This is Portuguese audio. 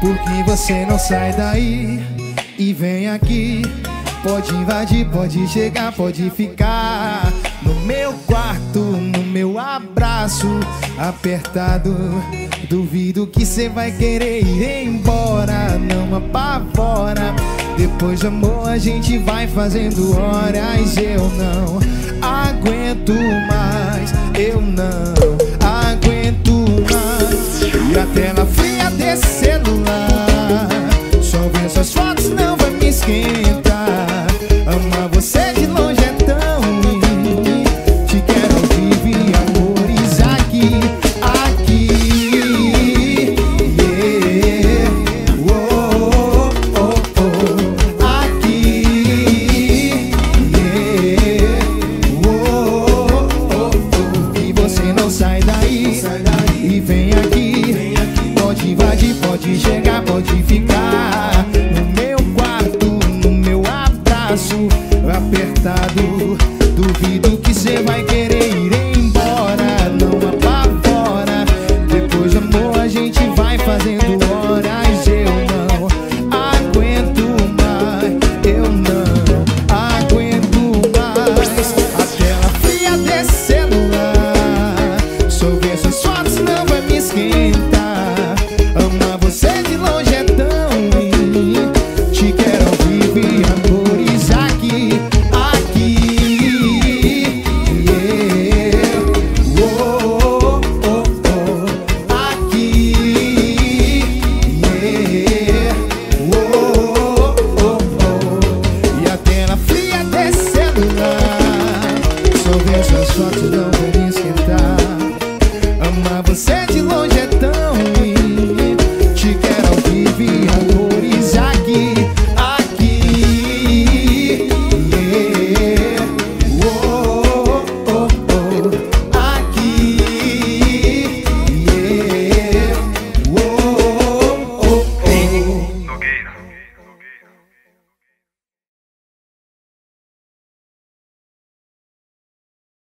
Porque você não sai daí e vem aqui? Pode invadir, pode chegar, pode ficar no meu quarto, no meu abraço apertado. Duvido que você vai querer ir embora, não apavora. Depois de amor a gente vai fazendo horas, eu não aguento mais. vontade, pode chegar, pode ficar no meu quarto, no meu abraço apertado. Duvido que você vai querer. to know